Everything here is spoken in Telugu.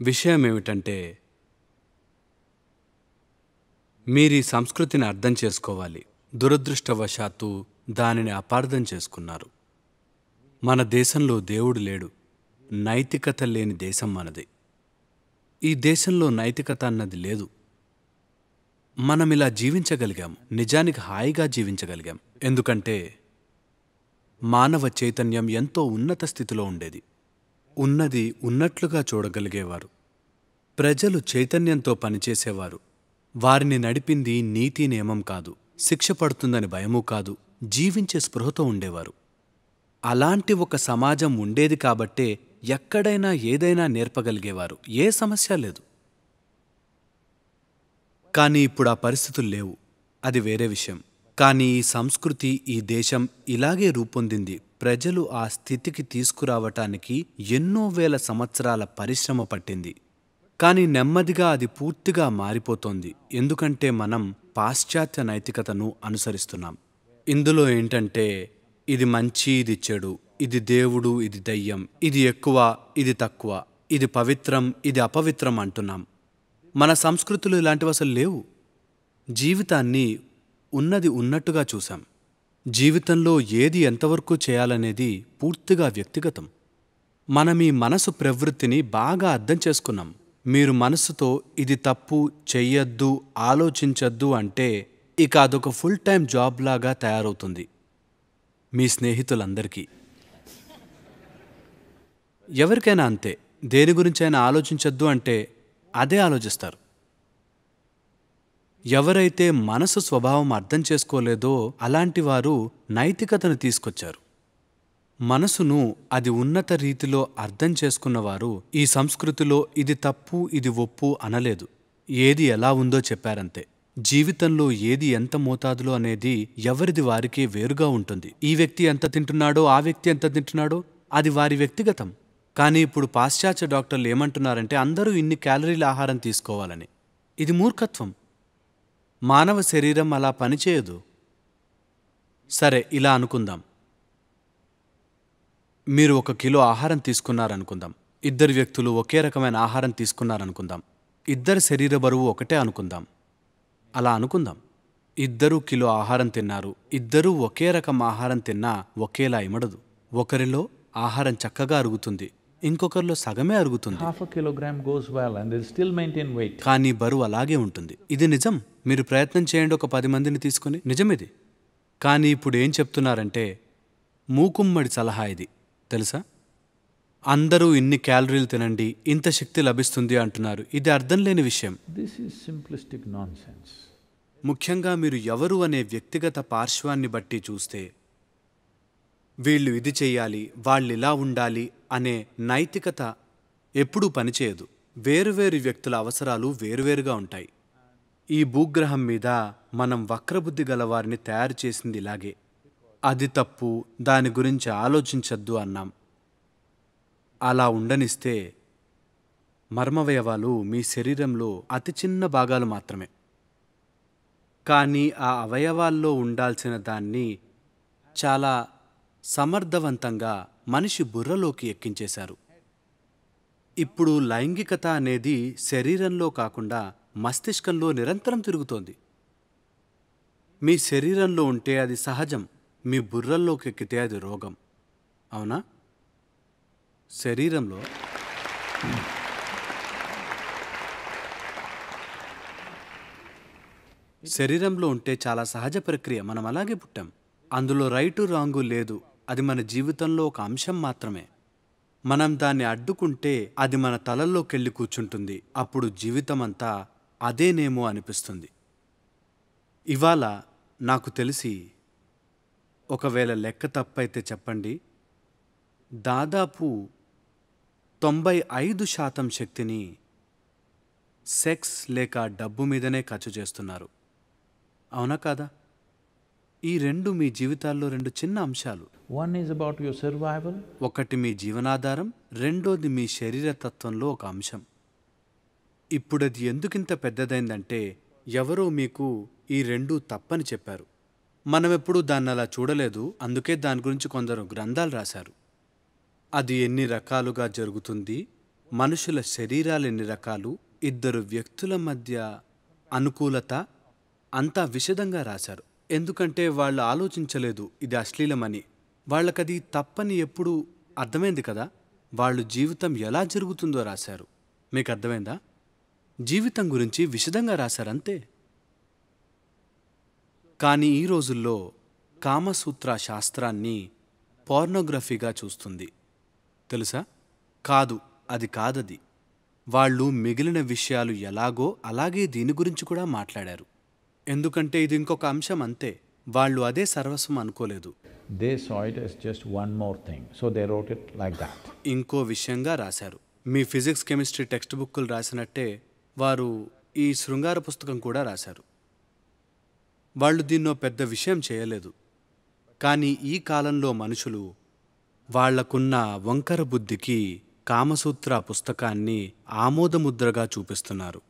విషయం ఏమిటంటే మీరీ సంస్కృతిని అర్థం చేసుకోవాలి. దురదృష్టవశాత్తు దానిని అపార్థం చేసుకున్నారు. మన దేశంలో దేవుడు లేడు. నైతికత లేని దేశం మనది. ఈ దేశంలో నైతికత అన్నది లేదు. మనం ఇలా జీవించగలిగాం. నిజానికి హాయిగా జీవించగలిగాం. ఎందుకంటే మానవ చైతన్యం ఎంతో ఉన్నత స్థితిలో ఉండేది. ఉన్నది ఉన్నట్లుగా చూడగలిగేవారు. ప్రజలు చైతన్యంతో పనిచేసేవారు. వారిని నడిపింది నీతి నియమం కాదు శిక్ష పడుతుందని భయమూ కాదు జీవించే స్పృహతో ఉండేవారు. అలాంటి ఒక సమాజం ఉండేది కాబట్టే ఎక్కడైనా ఏదైనా నేర్పగలిగేవారు. ఏ సమస్య లేదు. కానీ ఇప్పుడు ఆ పరిస్థితులు లేవు. అది వేరే విషయం. కానీ ఈ సంస్కృతి ఈ దేశం ఇలాగే రూపొందింది. ప్రజలు ఆ స్థితికి తీసుకురావటానికి ఎన్నో వేల సంవత్సరాల పరిశ్రమ పట్టింది. కానీ నెమ్మదిగా అది పూర్తిగా మారిపోతోంది. ఎందుకంటే మనం పాశ్చాత్య నైతికతను అనుసరిస్తున్నాం. ఇందులో ఏంటంటే ఇది మంచి ఇది చెడు ఇది దేవుడు ఇది దయ్యం ఇది ఎక్కువ ఇది తక్కువ ఇది పవిత్రం ఇది అపవిత్రం అంటున్నాం. మన సంస్కృతులు ఇలాంటివి అసలు లేవు. జీవితాన్ని ఉన్నది ఉన్నట్టుగా చూశాం. జీవితంలో ఏది ఎంతవరకు చేయాలనేది పూర్తిగా వ్యక్తిగతం. మనం ఈ మనసు ప్రవృత్తిని బాగా అర్థం చేసుకున్నాం. మీరు మనసుతో ఇది తప్పు చెయ్యొద్దు ఆలోచించొద్దు అంటే ఇక అదొక ఫుల్ టైం జాబ్ లాగా తయారవుతుంది. మీ స్నేహితులందరికీ. ఎవరికైనా అంతే. దేని గురించైనా ఆలోచించొద్దు అంటే అదే ఆలోచిస్తారు. ఎవరైతే మనసు స్వభావం అర్థం చేసుకోలేదో అలాంటి వారు నైతికతను తీసుకొచ్చారు. మనసును అది ఉన్నత రీతిలో అర్థం చేసుకున్నవారు ఈ సంస్కృతిలో ఇది తప్పు ఇది ఒప్పు అనలేదు. ఏది ఎలా ఉందో చెప్పారంతే. జీవితంలో ఏది ఎంత మోతాదులో అనేది ఎవరిది వారికే వేరుగా ఉంటుంది. ఈ వ్యక్తి ఎంత తింటున్నాడో ఆ వ్యక్తి ఎంత తింటున్నాడో అది వారి వ్యక్తిగతం. కానీ ఇప్పుడు పాశ్చాత్య డాక్టర్లు ఏమంటున్నారంటే అందరూ ఇన్ని క్యాలరీల ఆహారం తీసుకోవాలని. ఇది మూర్ఖత్వం. మానవ శరీరం అలా పనిచేయదు. సరే ఇలా అనుకుందాం. మీరు ఒక కిలో ఆహారం తీసుకున్నారనుకుందాం. ఇద్దరు వ్యక్తులు ఒకే రకమైన ఆహారం తీసుకున్నారనుకుందాం. ఇద్దరి శరీర బరువు ఒకటే అనుకుందాం. అలా అనుకుందాం. ఇద్దరూ కిలో ఆహారం తిన్నారు. ఇద్దరూ ఒకే రకం ఆహారం తిన్నా ఒకేలా ఇమడదు. ఒకరిలో ఆహారం చక్కగా అరుగుతుంది. ఇంకొకరిలో సగమే అరుగుతుంది. Kilogram goes well and they'll still maintain weight. కానీ బరువు అలాగే ఉంటుంది. ఇది నిజం. మీరు ప్రయత్నం చేయండి ఒక పది మందిని తీసుకుని. నిజమిది. కానీ ఇప్పుడు ఏం చెప్తున్నారంటే మూకుమ్మడి సలహా ఇది. తెలుసా? అందరూ ఇన్ని క్యాలరీలు తినండి ఇంత శక్తి లభిస్తుంది అంటున్నారు. ఇది అర్థం లేని విషయం. This is simplistic nonsense. ముఖ్యంగా మీరు ఎవరు అనే వ్యక్తిగత పార్శ్వాన్ని బట్టి చూస్తే వీళ్ళు ఇది చేయాలి వాళ్ళు ఇలా ఉండాలి అనే నైతికత ఎప్పుడూ పనిచేయదు. వేరువేరు వ్యక్తుల అవసరాలు వేరువేరుగా ఉంటాయి. ఈ భూగ్రహం మీద మనం వక్రబుద్ధి గలవారిని తయారు చేసింది ఇలాగే. అది తప్పు దాని గురించి ఆలోచించద్దు అన్నాం. అలా ఉండనిస్తే మర్మవయవాలు మీ శరీరంలో అతి చిన్న భాగాలు మాత్రమే. కానీ ఆ అవయవాల్లో ఉండాల్సిన దాన్ని చాలా సమర్థవంతంగా మనిషి బుర్రలోకి ఎక్కించేశారు. ఇప్పుడు లైంగికత అనేది శరీరంలో కాకుండా మస్తిష్కంలో నిరంతరం తిరుగుతోంది. మీ శరీరంలో ఉంటే అది సహజం మీ బుర్రల్లోకి ఎక్కితే అది రోగం. అవునా? శరీరంలో శరీరంలో ఉంటే చాలా సహజ ప్రక్రియ మనం అలాగే పుట్టాం. అందులో రైటు రాంగు లేదు. అది మన జీవితంలో ఒక అంశం మాత్రమే. మనం దాన్ని అడ్డుకుంటే అది మన తలల్లోకెళ్ళి కూర్చుంటుంది. అప్పుడు జీవితం అంతా అదేనేమో అనిపిస్తుంది. ఇవాళ నాకు తెలిసి ఒకవేళ లెక్క తప్పైతే చెప్పండి. దాదాపు తొంభై ఐదు శాతం శక్తిని సెక్స్ లేక డబ్బు మీదనే ఖర్చు చేస్తున్నారు. అవునా కాదా? ఈ రెండు మీ జీవితాల్లో రెండు చిన్న అంశాలు. One is about your survival ఒకటి మీ జీవనాధారం రెండోది మీ శరీర తత్వంలో ఒక అంశం. ఇప్పుడది ఎందుకింత పెద్దదైందంటే ఎవరో మీకు ఈ రెండూ తప్పని చెప్పారు. మనమెప్పుడూ దాన్ని అలా చూడలేదు అందుకే దాని గురించి కొందరు గ్రంథాలు రాశారు. అది ఎన్ని రకాలుగా జరుగుతుంది మనుషుల శరీరాలు ఎన్ని రకాలు ఇద్దరు వ్యక్తుల మధ్య అనుకూలత అంతా విషదంగా రాశారు. ఎందుకంటే వాళ్ళు ఆలోచించలేదు ఇది అశ్లీలమని. వాళ్ళకది తప్పని ఎప్పుడు అర్థమైంది కదా? వాళ్ళు జీవితం ఎలా జరుగుతుందో రాశారు. మీకు అర్థమైందా? జీవితం గురించి విషదంగా రాశారంతే. కానీ ఈ రోజుల్లో కామసూత్ర శాస్త్రాన్ని పోర్నోగ్రఫీగా చూస్తుంది. తెలుసా? కాదు అది కాదది. వాళ్ళు మిగిలిన విషయాలు ఎలాగో అలాగే దీని గురించి కూడా మాట్లాడారు. ఎందుకంటే ఇది ఇంకొక అంశం అంతే. వాళ్ళు అదే సర్వస్వం అనుకోలేదు. Thing, so they wrote it like that. ఇంకో విషయంగా రాశారు. మీ ఫిజిక్స్ కెమిస్ట్రీ టెక్స్ట్ బుక్కులు రాసినట్టే వారు ఈ శృంగార పుస్తకం కూడా రాశారు. వాళ్ళు దీన్నో పెద్ద విషయం చేయలేదు. కానీ ఈ కాలంలో మనుషులు వాళ్ళకున్న వంకర బుద్ధికి కామసూత్ర పుస్తకాన్ని ఆమోదముద్రగా చూపిస్తున్నారు.